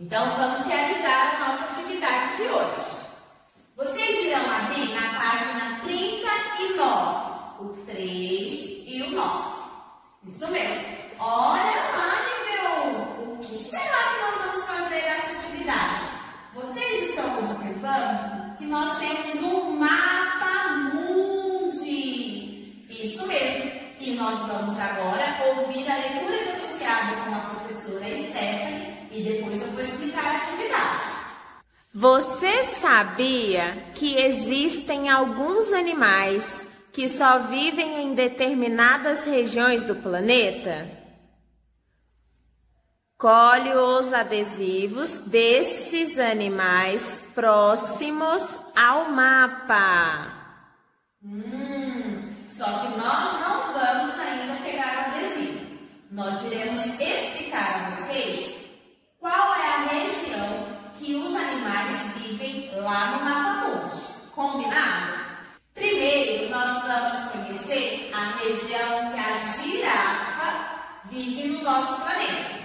Então vamos realizar a nossa atividade de hoje. Vocês irão abrir na página 39, o 3 e o 9. Isso mesmo. Olha lá, nível 1, o que será que nós vamos fazer nessa atividade? Vocês estão observando que nós temos um mapa mundi. Isso mesmo. E nós vamos agora ouvir a leitura denunciada com a professora Stephanie e depois eu vou explicar a atividade. Você sabia que existem alguns animais que só vivem em determinadas regiões do planeta? Colhe os adesivos desses animais próximos ao mapa. Hum, só que nós não vamos ainda pegar o adesivo. Nós iremos explicar a vocês qual é a região que os animais vivem lá no mapa mundi. Combinado? Primeiro, nós vamos conhecer a região que a girafa vive no nosso planeta.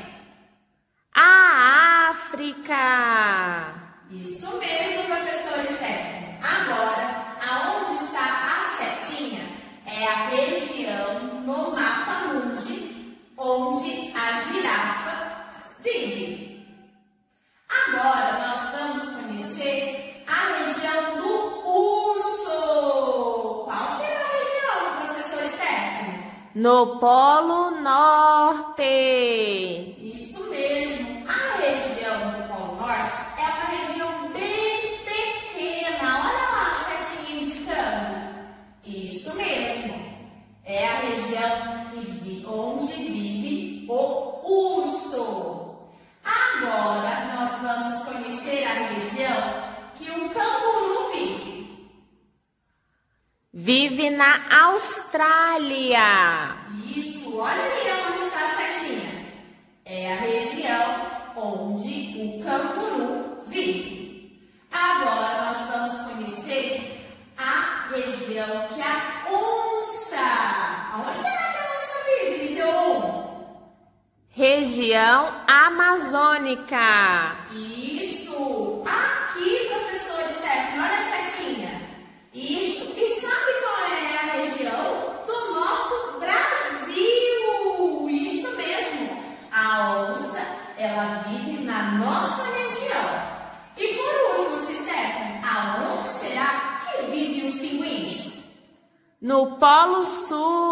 A África. Isso mesmo, professor Stephanie. Agora, aonde está a setinha é a região no mapa mundi onde a girafa vive. Agora, nós vamos conhecer a região do urso. Qual será a região, professor Stephanie? No Polo Austrália. Isso, olha ali onde está a setinha. É a região onde o canguru vive. Agora nós vamos conhecer a região que a onça. Onde será que a onça vive, 1? Região Amazônica. Isso! Aqui, professor Stephanie, olha a setinha. Isso. E sabe qual é a região do nosso Brasil? Isso mesmo. A onça, ela vive na nossa região. E por último, tia Stephanie, aonde será que vivem os pinguins? No Polo Sul.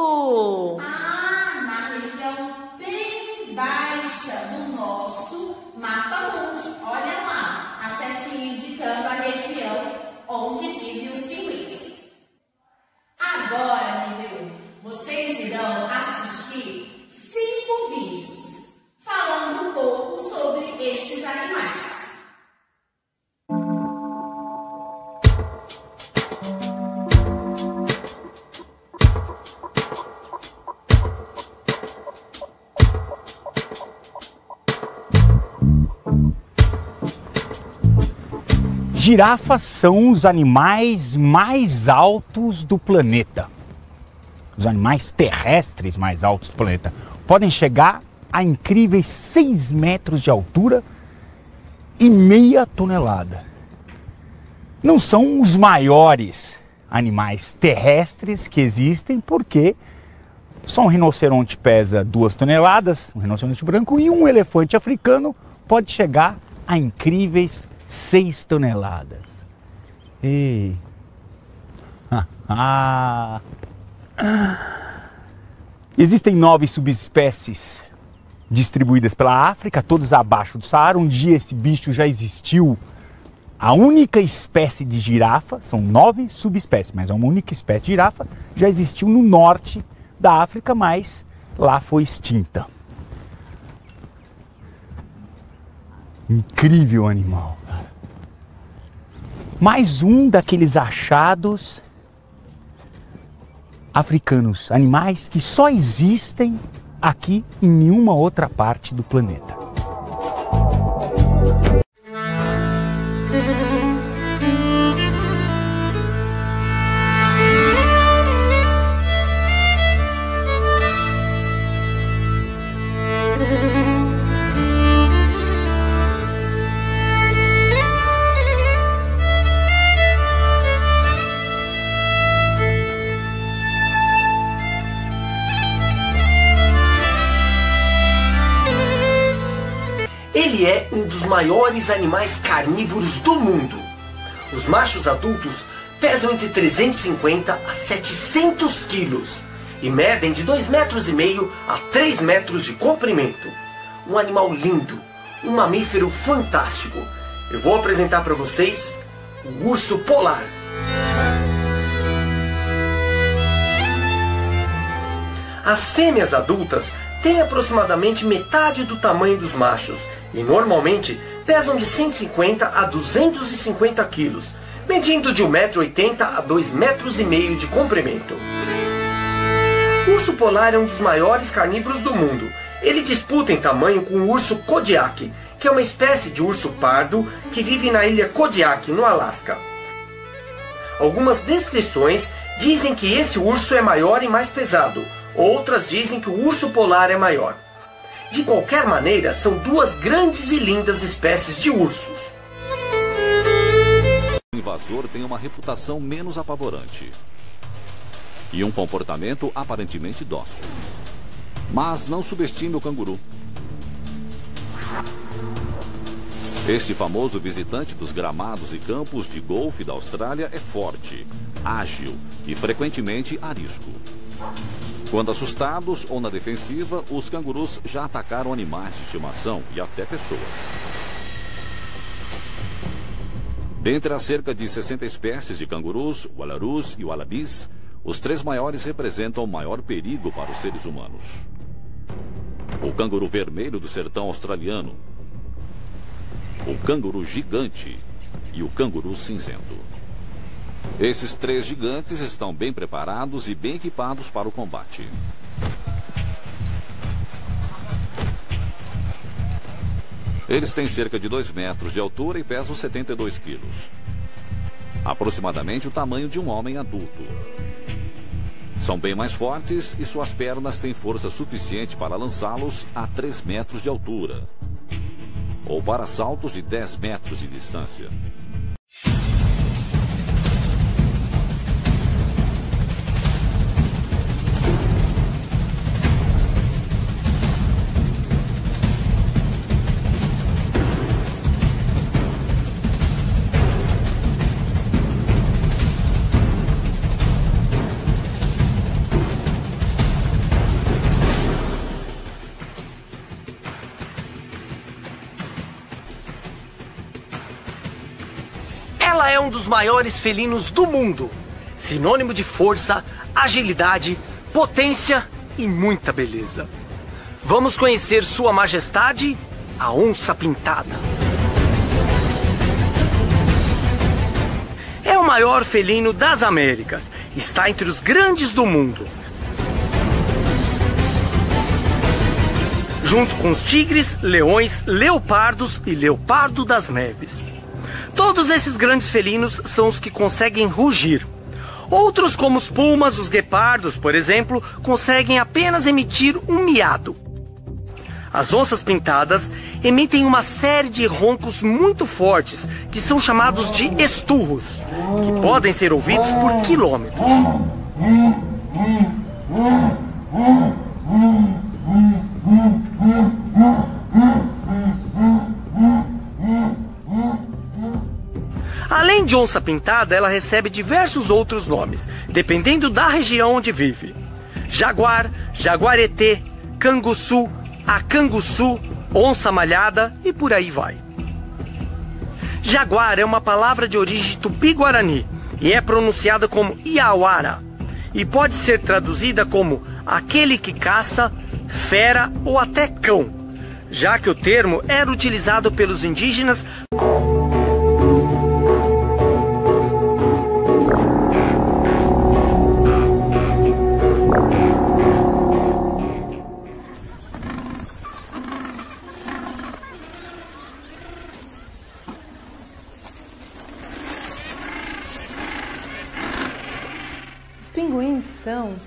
Girafas são os animais mais altos do planeta. Os animais terrestres mais altos do planeta podem chegar a incríveis 6 metros de altura e meia tonelada. Não são os maiores animais terrestres que existem, porque só um rinoceronte pesa 2 toneladas, um rinoceronte branco, e um elefante africano pode chegar a incríveis 6 toneladas. Ei. Ah. Existem nove subespécies distribuídas pela África, todas abaixo do Saara. Um dia esse bicho já existiu. A única espécie de girafa, são nove subespécies, mas é uma única espécie de girafa, já existiu no norte da África, mas lá foi extinta. Incrível animal. Mais um daqueles achados africanos, animais que só existem aqui em nenhuma outra parte do planeta. Dos maiores animais carnívoros do mundo. Os machos adultos pesam entre 350 a 700 quilos e medem de 2 metros e meio a 3 metros de comprimento. Um animal lindo, um mamífero fantástico. Eu vou apresentar para vocês o urso polar. As fêmeas adultas têm aproximadamente metade do tamanho dos machos e normalmente pesam de 150 a 250 quilos, medindo de 1,80m a 2,5 metros e meio de comprimento. O urso polar é um dos maiores carnívoros do mundo. Ele disputa em tamanho com o urso Kodiak, que é uma espécie de urso pardo que vive na ilha Kodiak, no Alasca. Algumas descrições dizem que esse urso é maior e mais pesado, outras dizem que o urso polar é maior. De qualquer maneira, são duas grandes e lindas espécies de ursos. O invasor tem uma reputação menos apavorante e um comportamento aparentemente dócil. Mas não subestime o canguru. Este famoso visitante dos gramados e campos de golfe da Austrália é forte, ágil e frequentemente arisco. Quando assustados ou na defensiva, os cangurus já atacaram animais de estimação e até pessoas. Dentre as cerca de 60 espécies de cangurus, walarus e wallabies, os três maiores representam o maior perigo para os seres humanos. O canguru vermelho do sertão australiano, o canguru gigante e o canguru cinzento. Esses três gigantes estão bem preparados e bem equipados para o combate. Eles têm cerca de 2 metros de altura e pesam 72 quilos. Aproximadamente o tamanho de um homem adulto. São bem mais fortes e suas pernas têm força suficiente para lançá-los a 3 metros de altura ou para saltos de 10 metros de distância. Dos maiores felinos do mundo, sinônimo de força, agilidade, potência e muita beleza. Vamos conhecer Sua Majestade, a onça pintada. É o maior felino das Américas, está entre os grandes do mundo. Junto com os tigres, leões, leopardos e leopardo das neves. Todos esses grandes felinos são os que conseguem rugir. Outros, como os pumas, os guepardos, por exemplo, conseguem apenas emitir um miado. As onças pintadas emitem uma série de roncos muito fortes, que são chamados de esturros, que podem ser ouvidos por quilômetros. Além de onça pintada, ela recebe diversos outros nomes, dependendo da região onde vive. Jaguar, jaguaretê, canguçu, acanguçu, onça malhada e por aí vai. Jaguar é uma palavra de origem tupi-guarani e é pronunciada como iauara e pode ser traduzida como aquele que caça, fera ou até cão, já que o termo era utilizado pelos indígenas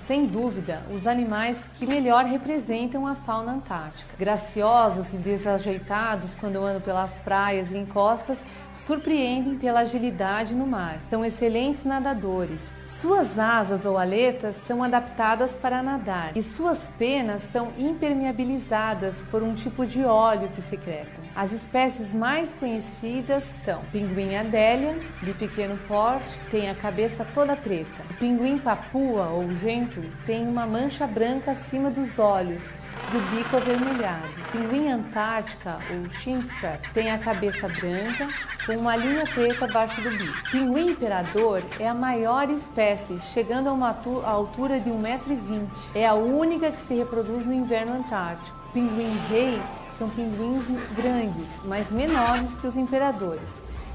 sem dúvida, os animais que melhor representam a fauna antártica. Graciosos e desajeitados quando andam pelas praias e encostas, surpreendem pela agilidade no mar. São excelentes nadadores. Suas asas ou aletas são adaptadas para nadar e suas penas são impermeabilizadas por um tipo de óleo que secretam. As espécies mais conhecidas são pinguim adélia, de pequeno porte, tem a cabeça toda preta. O pinguim papua ou gento tem uma mancha branca acima dos olhos do bico avermelhado. O pinguim antártica, ou chinstrap, tem a cabeça branca com uma linha preta abaixo do bico. O pinguim imperador é a maior espécie, chegando a uma altura de 1,20m. É a única que se reproduz no inverno antártico. O pinguim rei são pinguins grandes, mas menores que os imperadores.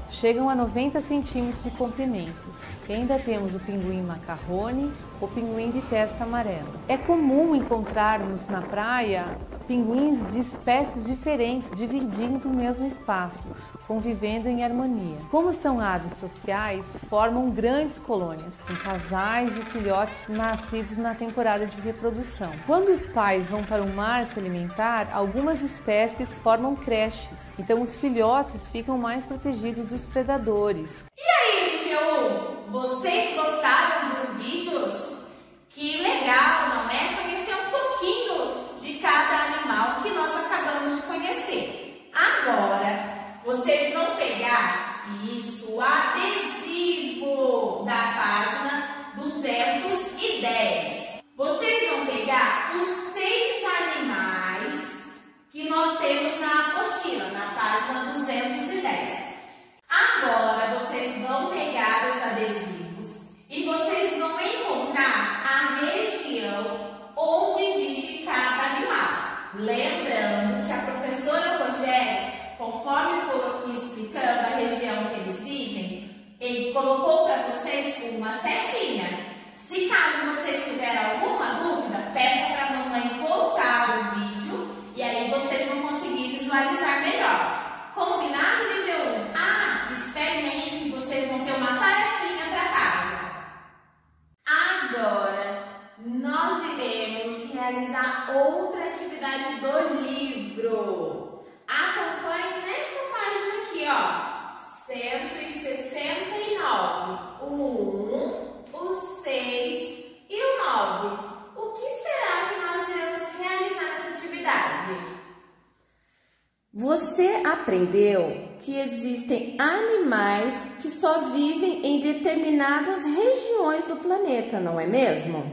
Chegam a 90 centímetros de comprimento. E ainda temos o pinguim macarrone, o pinguim de testa amarela. É comum encontrarmos na praia pinguins de espécies diferentes dividindo o mesmo espaço, convivendo em harmonia. Como são aves sociais, formam grandes colônias, em casais e filhotes nascidos na temporada de reprodução. Quando os pais vão para o mar se alimentar, algumas espécies formam creches, então os filhotes ficam mais protegidos dos predadores. E aí, nível 1, vocês gostaram dos vídeos? Que legal, não é? Conhecer um pouquinho de cada animal que nós acabamos de conhecer. Agora, vocês vão pegar isso, adesivo da página 210. Vocês vão pegar os seis animais que nós temos na apostila, na página 210. Agora vocês vão pegar os adesivos e vocês vão encontrar a região onde vive cada animal. Lembrando que a professora Rogério conforme for explicando a região que eles vivem, ele colocou para vocês com uma setinha. Se caso você tiver alguma dúvida, peça para a mamãe voltar o vídeo e aí vocês vão conseguir visualizar melhor. Combinado, nível 1? Ah, esperem aí que vocês vão ter uma tarefinha para casa. Agora, nós iremos realizar outra atividade do livro. Acompanhe nessa página aqui, ó, 169. O 1, o 6 e o 9. O que será que nós iremos realizar nessa atividade? Você aprendeu que existem animais que só vivem em determinadas regiões do planeta, não é mesmo?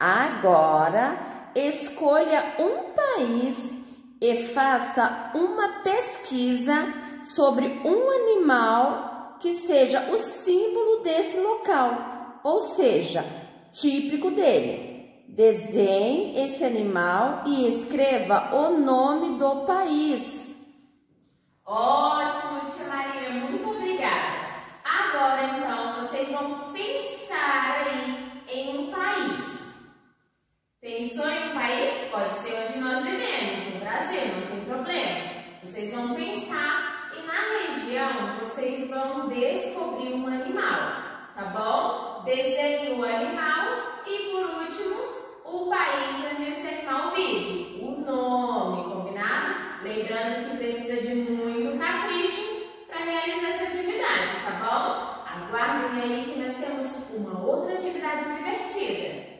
Agora, escolha um país e faça uma pesquisa sobre um animal que seja o símbolo desse local, ou seja, típico dele. Desenhe esse animal e escreva o nome do país. Ótimo, tia Maria, muito obrigada. Agora então vocês vão pensar aí em um país. Pensou em um país? Pode ser onde nós vivemos, no Brasil, não tem problema. Vocês vão pensar e na região vocês vão descobrir um animal, tá bom? Desenhe o animal e por último o país onde esse animal vive, o nome? Lembrando que precisa de muito capricho para realizar essa atividade, tá bom? Aguardem aí que nós temos uma outra atividade divertida.